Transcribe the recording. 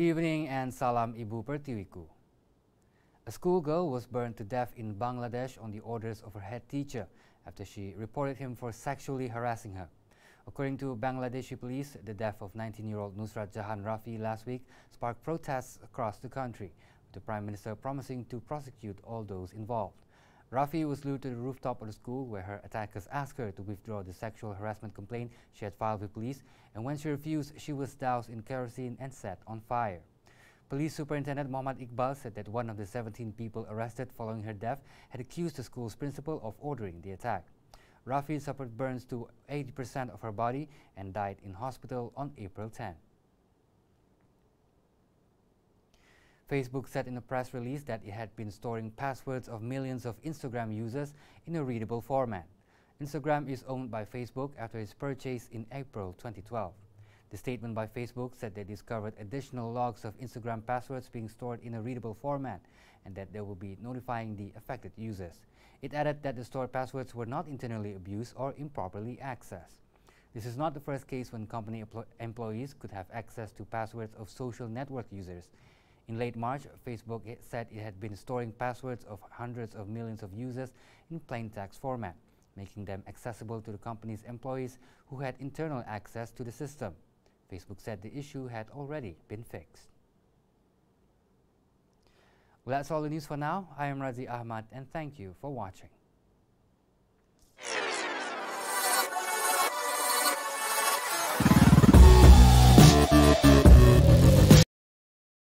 evening and salam Ibu Pertiwiku. A schoolgirl was burned to death in Bangladesh on the orders of her head teacher after she reported him for sexually harassing her. According to Bangladeshi police, the death of 19-year-old Nusrat Jahan Rafi last week sparked protests across the country, with the Prime Minister promising to prosecute all those involved. Rafi was lured to the rooftop of the school where her attackers asked her to withdraw the sexual harassment complaint she had filed with police, and when she refused, she was doused in kerosene and set on fire. Police Superintendent Mohammad Iqbal said that one of the 17 people arrested following her death had accused the school's principal of ordering the attack. Rafi suffered burns to 80% of her body and died in hospital on April 10. Facebook said in a press release that it had been storing passwords of millions of Instagram users in a readable format. Instagram is owned by Facebook after its purchase in April 2012. The statement by Facebook said they discovered additional logs of Instagram passwords being stored in a readable format and that they will be notifying the affected users. It added that the stored passwords were not internally abused or improperly accessed. This is not the first case when company employees could have access to passwords of social network users. In late March, Facebook said it had been storing passwords of hundreds of millions of users in plain text format, making them accessible to the company's employees who had internal access to the system. Facebook said the issue had already been fixed. Well, that's all the news for now. I am Razi Ahmad and thank you for watching.